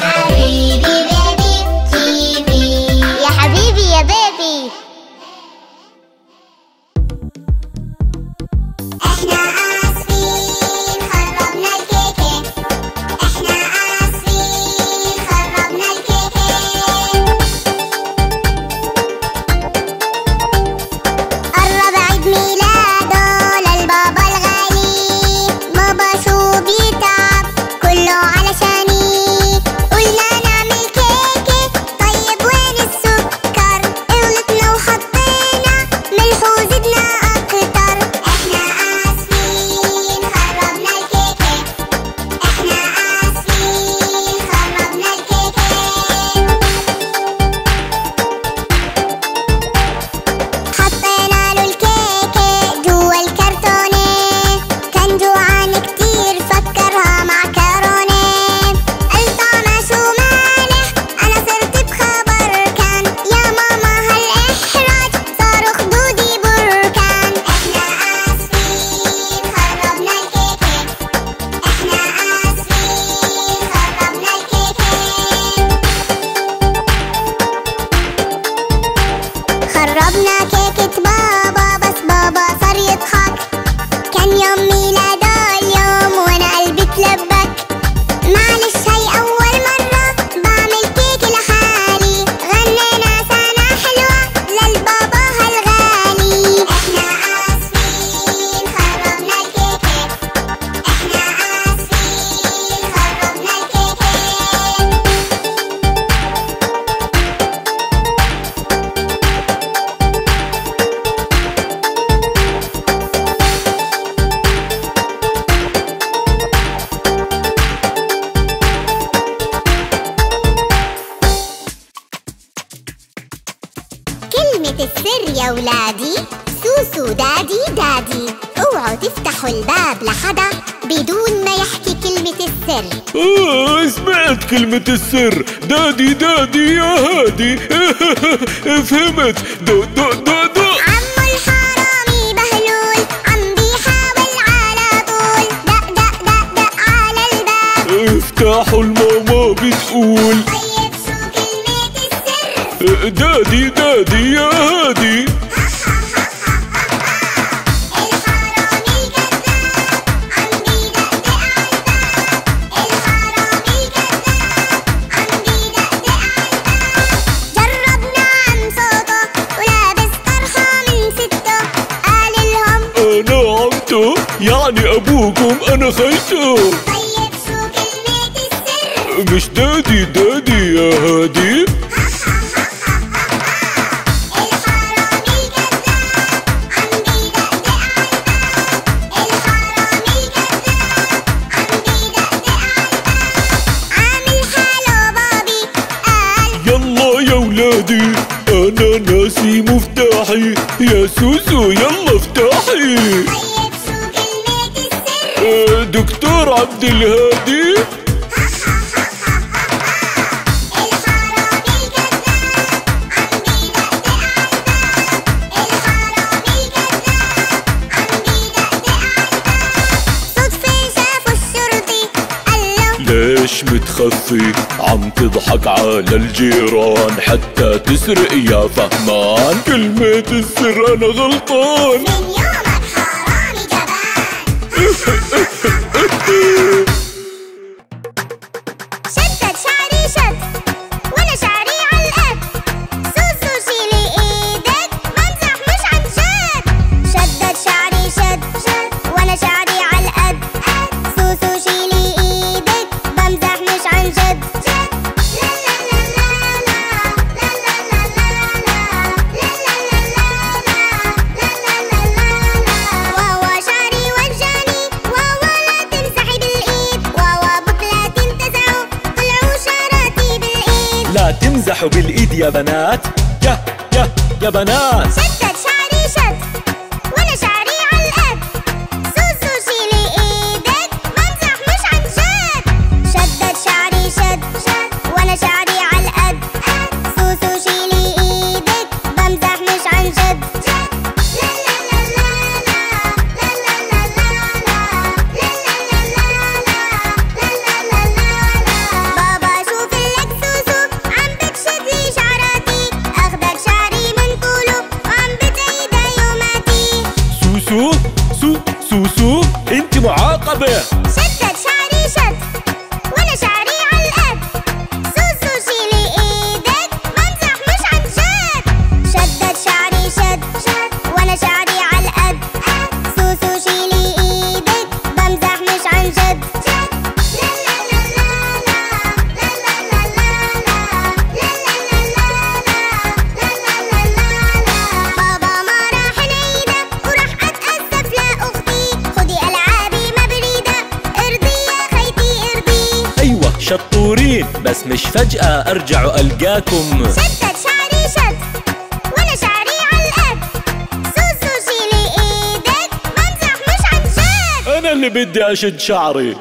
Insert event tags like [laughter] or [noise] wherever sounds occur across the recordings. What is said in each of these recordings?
Baby سر يا ولادي. سوسو دادي دادي. اوعوا تفتحوا الباب لحدا. بدون ما يحكي كلمة السر. آه سمعت كلمة السر. دادي دادي يا هادي. [laughs] فهمت. دو دو دو دو. افتحوا الماما بتقول. دادي دادي يا هادي يعني أبوكم أنا خيته طيب شو كلمة السر مش دادي دادي يا هادي. يا سوسو يلا افتحي دكتور عبد الهادي تخفي عم تضحك على الجيران حتى تسرق يا فهمان. كلمة السر أنا غلطان. من يومك حرامي كمان [laughs] يا بنات يا يا يا بنات. سوسو انت معاقبة. بس مش فجأة أرجع ألقاكم. شدت شعري شد وأنا شعري على الأب. سوسو شيلي إيدك بمزح مش عن جد. أنا اللي بدي أشد شعري.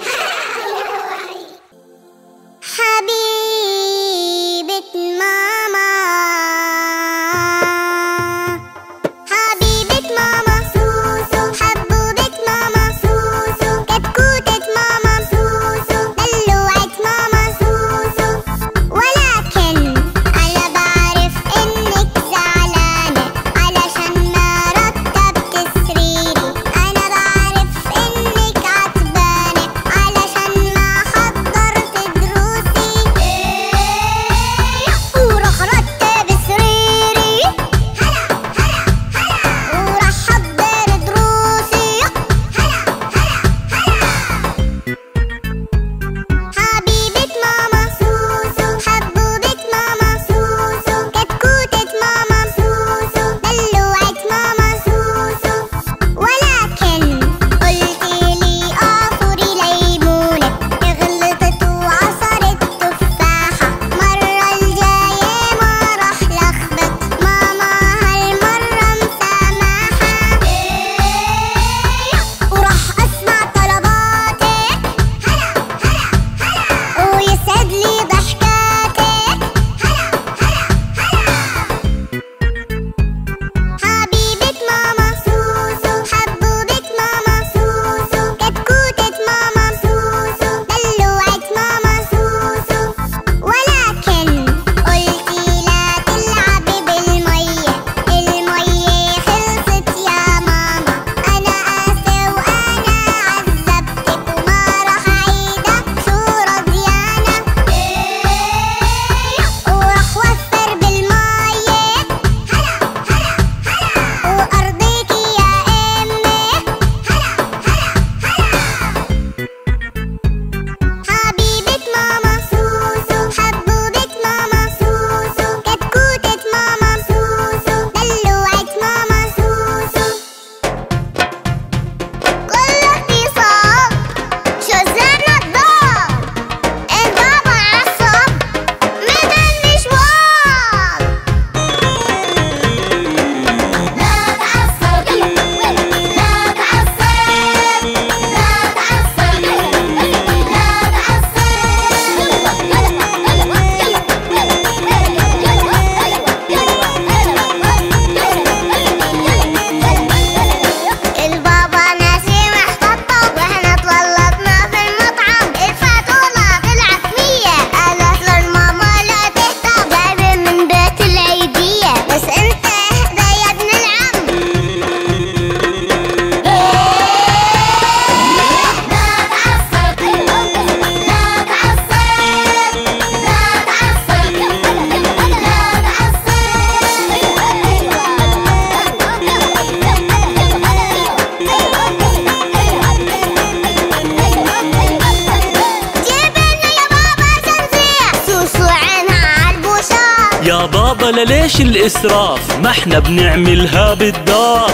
ولا ليش الإسراف؟ ما إحنا بنعملها بالدار.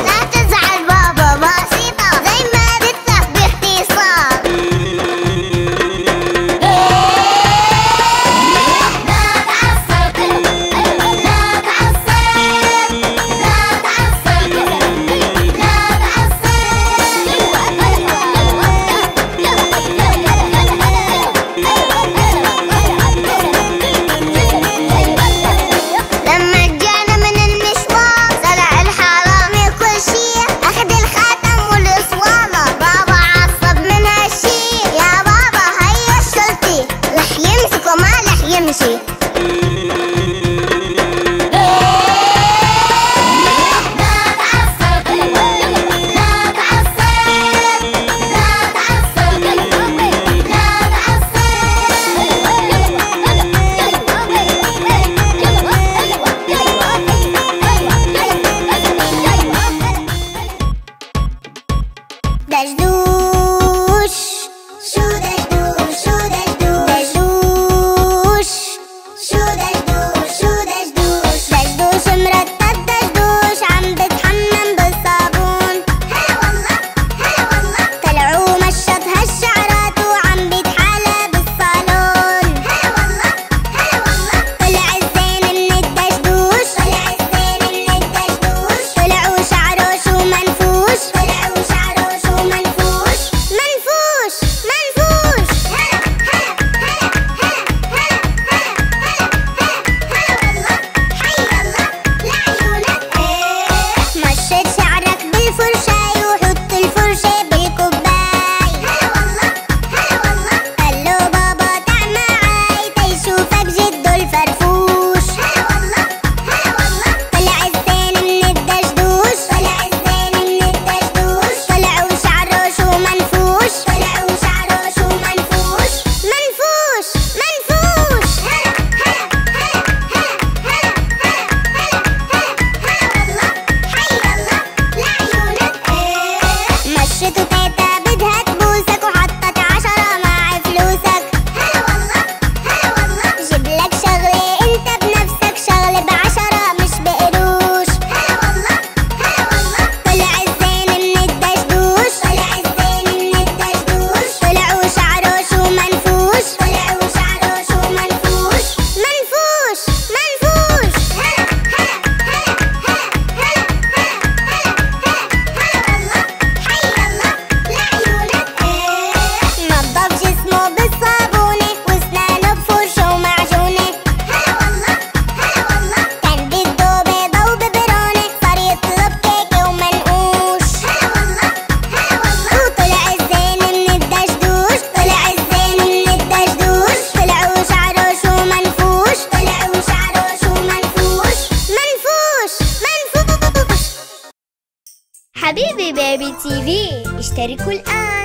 اشتركوا الآن.